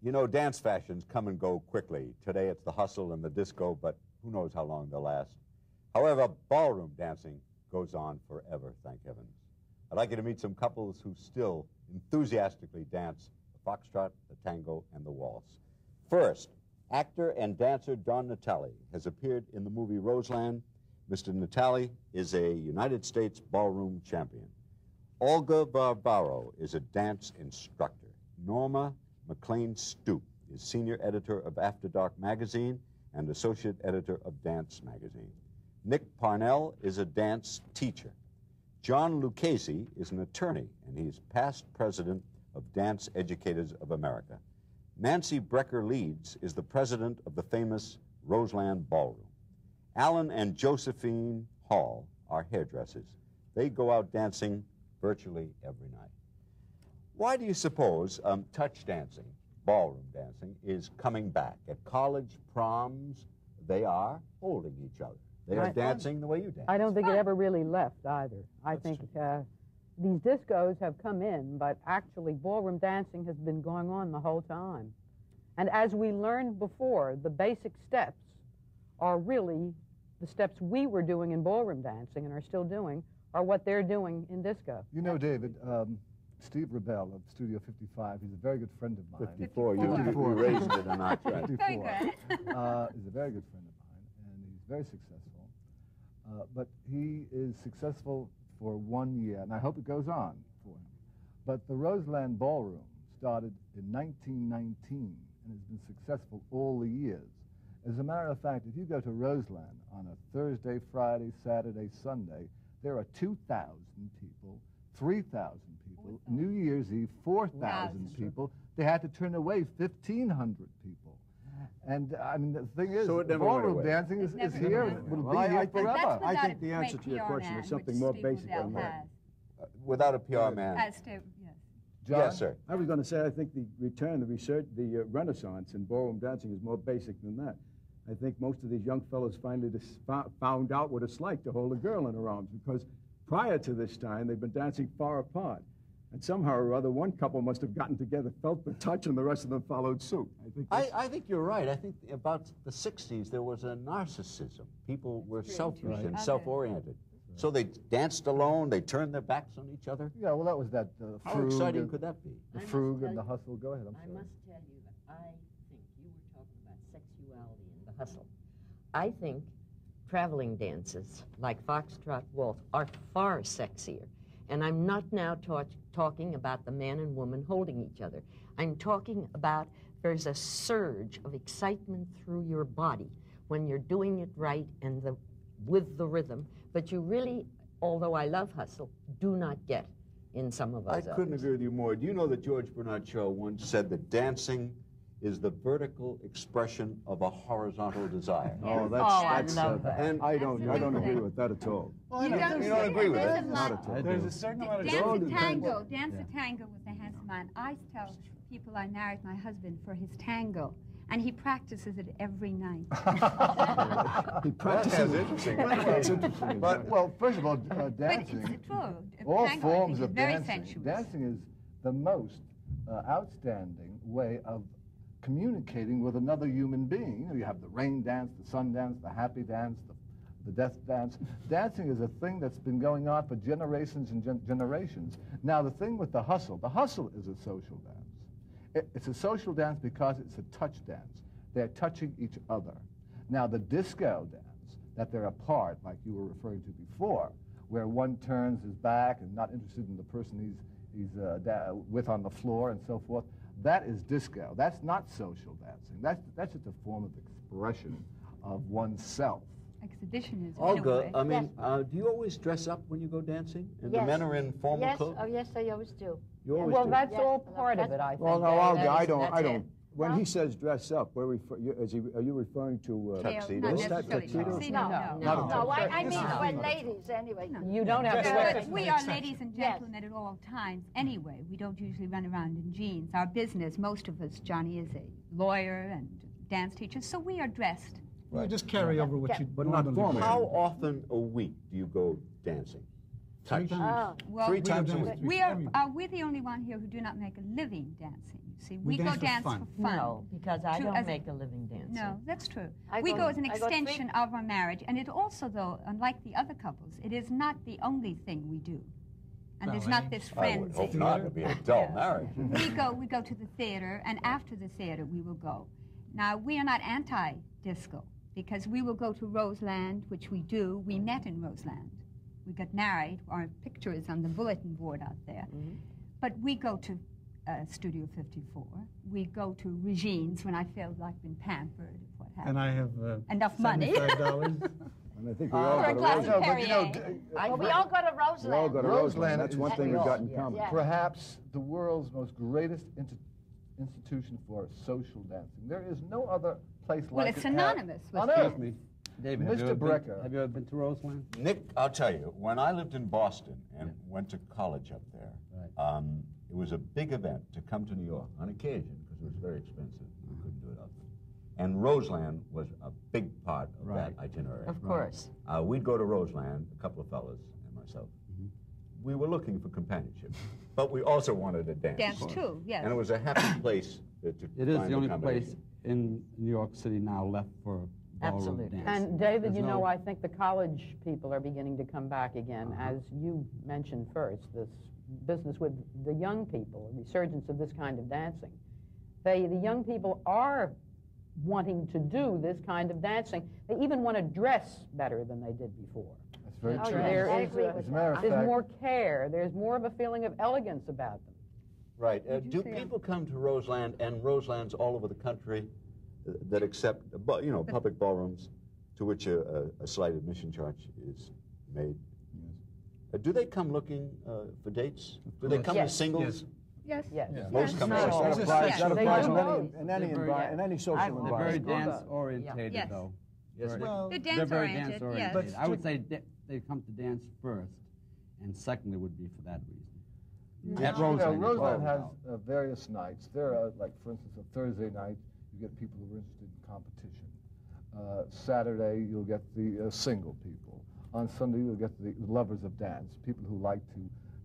You know, dance fashions come and go quickly. Today it's the hustle and the disco, but who knows how long they'll last. However, ballroom dancing goes on forever, thank heavens. I'd like you to meet some couples who still enthusiastically dance the foxtrot, the tango, and the waltz. First, actor and dancer Don Natale has appeared in the movie Roseland. Mr. Natale is a United States ballroom champion. Olga Barbaro is a dance instructor. Norma McLain Stoop is senior editor of After Dark magazine and associate editor of Dance magazine. Nick Parnell is a dance teacher. John Lucchese is an attorney, and he is past president of Dance Educators of America. Nancy Brecker Leeds is the president of the famous Roseland Ballroom. Alan and Josephine Hall are hairdressers. They go out dancing virtually every night. Why do you suppose um, touch dancing, ballroom dancing, is coming back? At college proms, they are holding each other. They are I- dancing the way you dance. I don't think it ever really left either. I think uh, these discos have come in, but actually ballroom dancing has been going on the whole time. And as we learned before, the basic steps are really the steps we were doing in ballroom dancing and are still doing, are what they're doing in disco. You know, David, um, Steve Rubell of Studio 55, he's a very good friend of mine. 54. You, you, 54. you raised it a notch, right? 54. uh, he's a very good friend of mine, and he's very successful. Uh, but he is successful for one year, and I hope it goes on for him. But the Roseland Ballroom started in 1919 and has been successful all the years. As a matter of fact, if you go to Roseland on a Thursday, Friday, Saturday, Sunday, there are 2,000 people, 3,000 people, New Year's Eve, 4,000 people. They had to turn away 1,500 people. And I mean, the thing is, So it never went ballroom dancing is, It is never here went and away. will Well, be I- here I think- forever. I think the answer to your PR question is something more basic than that. has. Without a PR man. As to, yes. John? Yes, sir. I was going to say, I think the return, the research, the uh, renaissance in ballroom dancing is more basic than that. I think most of these young fellows finally dis- found out what it's like to hold a girl in her arms because prior to this time, they've been dancing far apart. And somehow or other, one couple must have gotten together, felt the touch, and the rest of them followed suit. I think I, I think you're right. I think about the 60s, there was a narcissism. People were selfish Right. and self oriented. So they danced alone, they turned their backs on each other. Yeah, well, that was that uh, How exciting and- could that be? The frug and the you- hustle. Go ahead, I'm I sorry. must tell you that I think you were talking about sexuality and the hustle. I think traveling dances like foxtrot waltz are far sexier. And I'm not now talk, talking about the man and woman holding each other. I'm talking about there's a surge of excitement through your body when you're doing it right and the, with the rhythm. But you really, although I love hustle, do not get in some of us. I couldn't agree with you more. Do you know that George Bernard Shaw once said that dancing is the vertical expression of a horizontal desire? Oh, that's, Oh, I love uh, that. And I don't, I don't agree with that at all. You don't, you don't agree with there's it? a Not at all. There's a certain amount of Dance a tango, dance a tango with a handsome man. I tell people I married my husband for his tango, and he practices it every night. He practices it. interesting. That's interesting. But, well, first of all, uh, but dancing. it's true. all tango, forms of very dancing. sensuous. Dancing is the most uh, outstanding way of communicating with another human being. You, know, you have the rain dance, the sun dance, the happy dance, the, the death dance. Dancing is a thing that's been going on for generations and gen- generations. Now, the thing with the hustle, the hustle is a social dance. It- it's a social dance because it's a touch dance. They're touching each other. Now, the disco dance, that they're apart, like you were referring to before, where one turns his back and not interested in the person he's, he's uh, with on the floor and so forth, that is disco. That's not social dancing. That's, that's just a form of expression of oneself. Exhibitionism. in a Olga, way. I mean, Yes. uh, do you always dress up when you go dancing? And the men are in formal yes, clothes? oh yes, I always do. You always Well, do. that's Yes, all well, part of it, I think. Well, no, That- I'll, that I is- don't, I don't. When Well- he says dress up, we're refer, you, is he, are you referring to uh, Tail- Tuxedo. Not What's necessarily tuxedo? tuxedo, No, no. no, no. I, I mean, is we're ladies anyway. You don't have to But wear we are ladies and gentlemen at all times anyway. We don't usually run around in jeans. Our business, most of us, Johnny is a lawyer and dance teacher, so we are dressed. You just carry over what you But not normally formally. How often a week do you go dancing? Touch. times. Oh, well, Three We times a week. we are, are we the only one here who do not make a living dancing? See, We we, go dance for dance fun. for fun. No, because I To- don't make a living dancing. No, that's true. I we go- go as an I go three- extension of our marriage, and it also, though, unlike the other couples, it is not the only thing we do. And there's not Ballet. this I would hope not. It'd be a dull marriage. we go we go to the theater and after the theater we will go now we are not anti-disco because we will go to roseland which we do we met in roseland we got married our picture is on the bulletin board out there but we go to uh, studio 54 we go to regine's when i feel like being pampered what have And. I have uh, enough money $75. And I think we Uh, all For a go to glass Roseland. no, but you know, Perrier. d- I Well, we all go to We all Roseland. go to Roseland Roseland. That's one thing we we've all, got in yes. common. Yeah. perhaps the world's most greatest inti- institution for social dancing. There is no other place well like it's it ha- synonymous with on the- earth. Excuse me. David, Mr. you, ever been, Brecker. have you ever been to Roseland? Nick, I'll tell you, when I lived in Boston and went to college up there, Right. um, it was a big event to come to New York on occasion because it was very expensive. We couldn't do it often. And Roseland was a big part of Right. that itinerary. Of course. Uh, we'd go to Roseland, a couple of fellas and myself. Mm-hmm. We were looking for companionship, but we also wanted to dance. dance too yes And it was a happy place to, to It is find the only place in New York City now left for ballroom Absolutely. And David, you There's know, I think the college people are beginning to come back again, Uh-huh. as you mentioned first, this business with the young people, a resurgence of this kind of dancing. They, the young people are wanting to do this kind of dancing. They even want to dress better than they did before. That's very Oh, true. yes, There I is a- As a matter of There's fact, more care. There's more of a feeling of elegance about them. Right. Uh, do say- people come to Roseland and Roselands all over the country that accept, you know, public ballrooms to which a, a, a slight admission charge is made? Uh, do they come looking uh, for dates? Do they course. come Yes. as singles? yes Yeah. Yes. Most Yes. come Not as all. That singles. applies, Yes. that They applies do in any, both. in any, They're very- envi- in any social I've- They're environment. very Go back. dance orientated, Yes. though. Yes, Very- they- Well, They're They're dance very oriented, dance yes. oriented. But I would to- say da- they come to dance first, and secondly would be for that reason. But At you know, Roseland, it's Roseland all has about. uh, various nights. There are, like, for instance, a Thursday night, you get people who are interested in competition. Uh, Saturday, you'll get the uh, single people. On Sunday, you'll get the lovers of dance, people who like to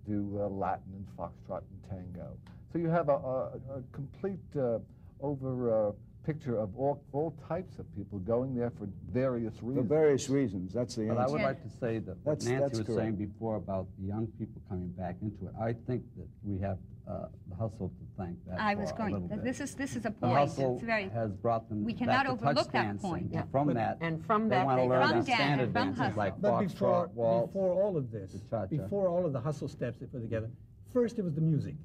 do uh, Latin and foxtrot and tango. So you have a, a, a complete uh, over uh, picture of all, all types of people going there for various reasons. For various reasons, that's the But I would Yeah. like to say that what That's- Nancy that's was correct. saying before about the young people coming back into it. I think that we have uh, the hustle to thank that i was going this is this is a point. the point hustle it's very has brought them we back cannot to touch overlook that dancing, point. Yeah. from But- that, And from they that, want to learn From these dance, standard from dances hustle. like But before, foxtrot, waltz. before all of this, before all of the hustle steps they put together, first it was the music.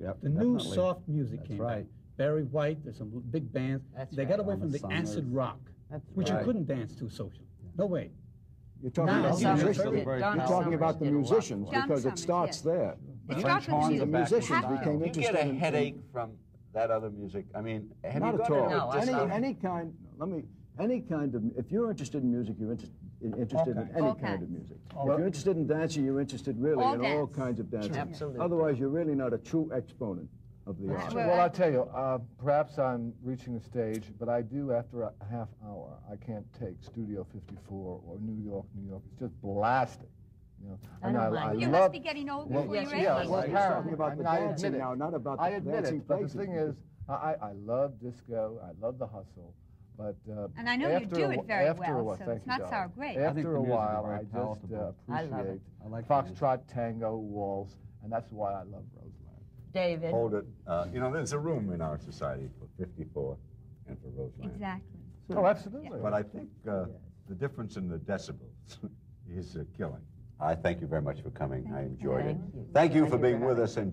Yep, The new soft music That's came right. back. Barry White, there's some big bands. That's they right. got away from the the acid rock, That's which right. you couldn't dance to social. No way. You're talking Now, about the musicians. did- very Donna You're cool. talking about the did a lot for musicians it. John because it Summers, starts yes. there. It starts with horns The music. are back in musicians became Do you interested get a in- headache from that other music? I mean, have Not you at gone all. No, I any, disco? any kind, let me, any kind of, if you're interested in music, you're interested, interested in any All kind of kinds. music. All If you're interested in dancing, you're interested really All in all dance. kinds of dancing. Absolutely. Otherwise, you're really not a true exponent of the art. Well, Well, I- I tell you, uh, perhaps I'm reaching a stage, but I do after a half hour. I can't take Studio 54 or New York, New York. It's just blasting. You know, I and I, I you love. must be getting old Well, before yes, you're yeah, well, He's apparently. talking about I the mean, I dancing now, not about I the admit dancing it, but the thing is, I, I love disco. I love the hustle. But uh, And I know you after do a it very after a well, while, so thank it's you, not darling. sour grapes. I think After a while, I just uh, palatable. I love it. appreciate I like foxtrot, tango, waltz, and that's why I love Roseland. David. Hold it. Uh, you know, there's a room in our society for 54 and for Roseland. Exactly. Oh, absolutely. But I think uh, the difference in the decibels is uh, killing. I thank you very much for coming. I enjoyed it. Thank you. Thank you Thank for you being with having us and